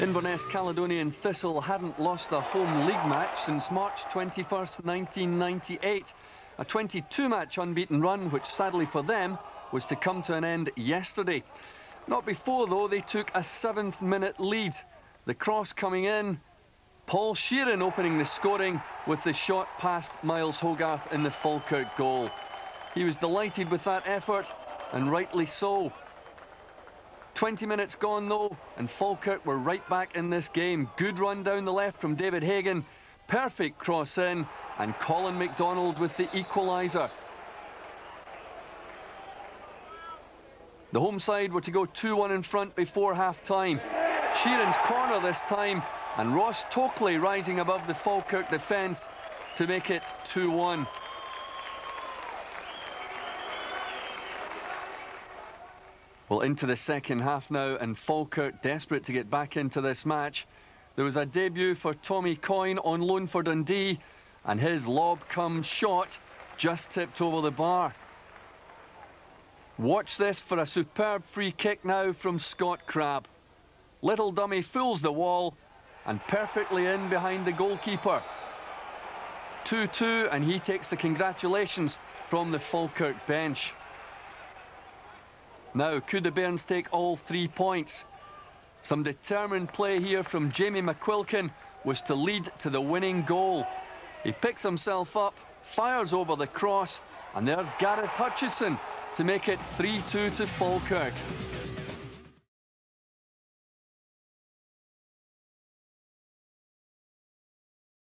Inverness Caledonian Thistle hadn't lost a home league match since March 21st, 1998. A 22-match unbeaten run, which sadly for them was to come to an end yesterday. Not before, though, they took a seventh-minute lead. The cross coming in, Paul Sheerin opening the scoring with the shot past Myles Hogarth in the Falkirk goal. He was delighted with that effort, and rightly so. 20 minutes gone though, and Falkirk were right back in this game. Good run down the left from David Hagen, perfect cross in, and Colin McDonald with the equaliser. The home side were to go 2-1 in front before half-time. Sheerin's corner this time, and Ross Tokely rising above the Falkirk defence to make it 2-1. Well, into the second half now, and Falkirk desperate to get back into this match. There was a debut for Tommy Coyne on loan for Dundee, and his lob come shot just tipped over the bar. Watch this for a superb free kick now from Scott Crabbe. Little dummy fools the wall and perfectly in behind the goalkeeper. 2-2 and he takes the congratulations from the Falkirk bench. Now, could the Bairns take all three points? Some determined play here from Jamie McQuilken was to lead to the winning goal. He picks himself up, fires over the cross, and there's Gareth Hutchison to make it 3-2 to Falkirk.